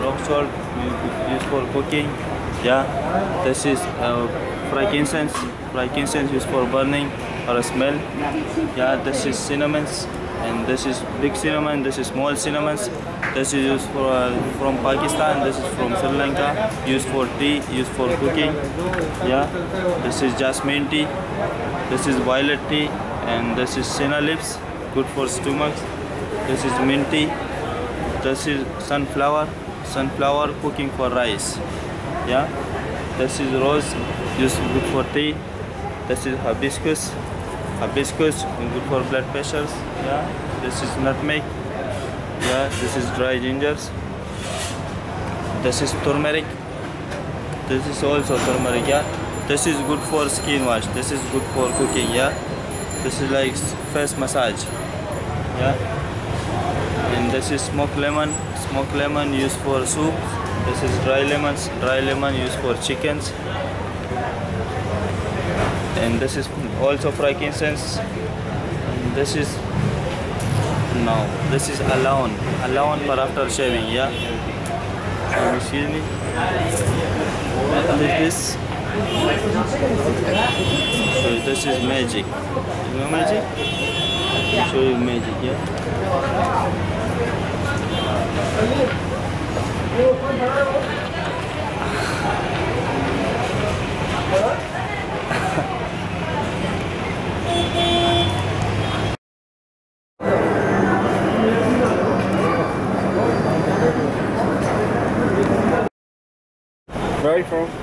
rock salt used for cooking. Yeah, this is uh, frankincense. Frankincense used for burning or a smell. Yeah, this is cinnamons, and this is big cinnamon. This is small cinnamons. This is used for uh, from Pakistan. This is from Sri Lanka. Used for tea. Used for cooking. Yeah, this is jasmine tea. This is violet tea, and this is senna leaves. Good for stomach. This is mint tea. This is sunflower. Sunflower cooking for rice. Yeah. This is rose. Used good for tea. This is hibiscus. Hibiscus good for blood pressures. Yeah. This is nutmeg. Yeah. This is dry gingers. This is turmeric. This is also turmeric. Yeah. This is good for skin wash. This is good for cooking. Yeah. This is like face massage. Yeah. And this is smoked lemon. Smoked lemon used for soup. This is dry lemons. Dry lemon used for chickens. And this is also frankincense. And this is no. This is alone. Alone for after shaving. Yeah. See me? And this. So this is magic. You know magic? Show you magic. Yeah. Where are you from?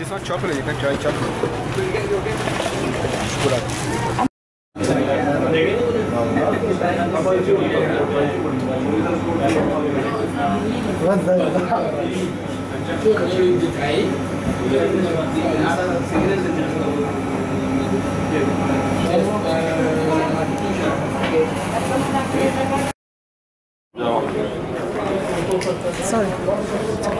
This one chocolate. You can try chocolate. Darba dardam.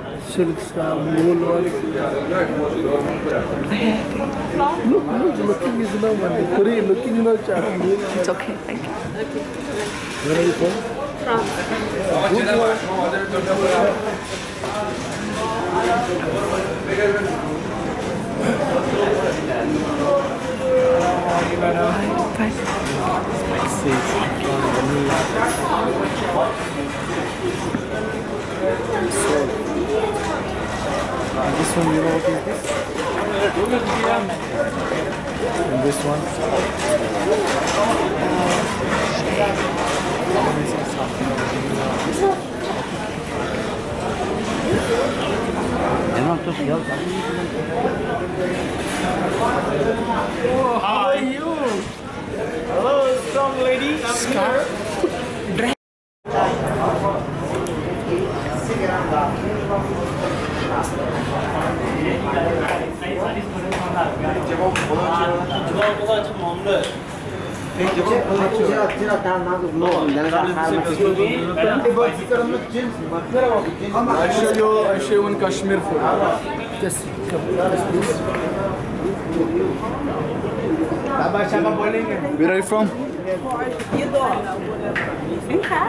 Kashmir? Silk scarf, wool work. Look, look, looking is no one. Korean looking is no child. It's okay, thank you. Where are you from? This one, you know what is this? And this one? How are you, Hello, strong lady. I show you one Kashmir food. Just come, just please. Where are you from? Vem cá.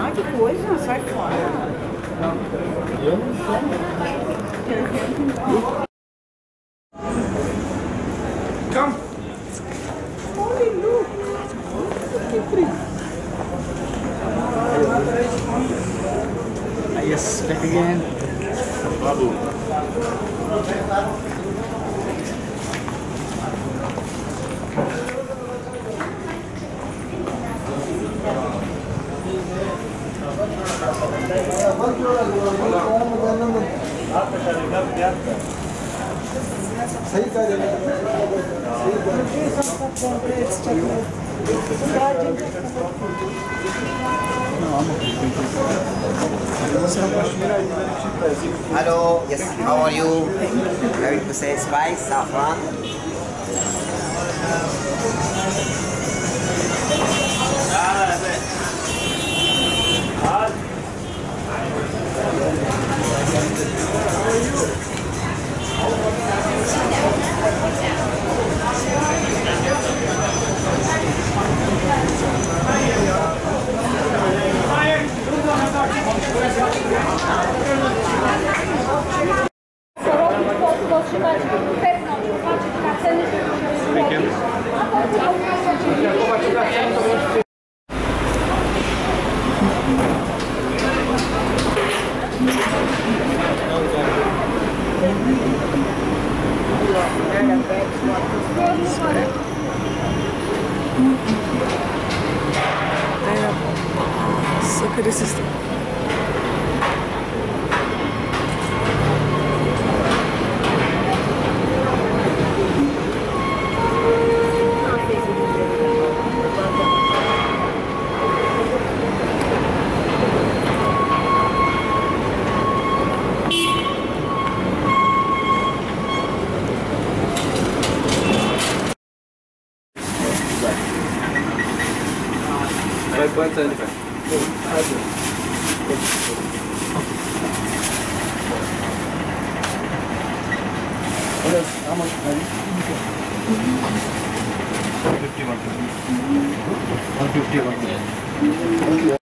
Ai, que coisa, sai fora. Come. सही कर सही कर Hello, yes, how are you? Ready to say spice, saffron? 150, 150. 150, 150.